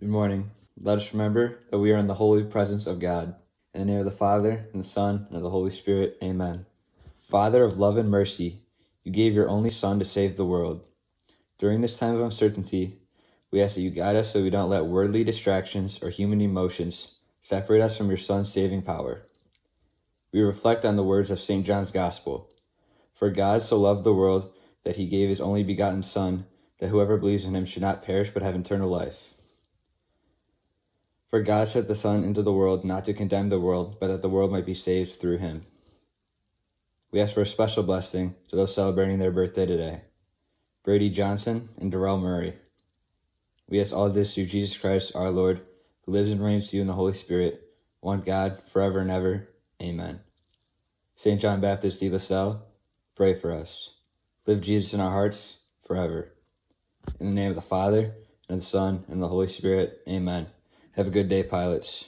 Good morning. Let us remember that we are in the holy presence of God. In the name of the Father, and the Son, and of the Holy Spirit. Amen. Father of love and mercy, you gave your only Son to save the world. During this time of uncertainty, we ask that you guide us so we don't let worldly distractions or human emotions separate us from your Son's saving power. We reflect on the words of St. John's Gospel. For God so loved the world that he gave his only begotten Son, that whoever believes in him should not perish but have eternal life. For God sent the Son into the world not to condemn the world, but that the world might be saved through him. We ask for a special blessing to those celebrating their birthday today Brady Johnson and Derrelle Murray. We ask all this through Jesus Christ our Lord, who lives and reigns with you in the Holy Spirit, one God, forever and ever. Amen. St. John Baptist de La Salle, pray for us. Live Jesus in our hearts forever. In the name of the Father, and the Son, and the Holy Spirit. Amen. Have a good day, pilots.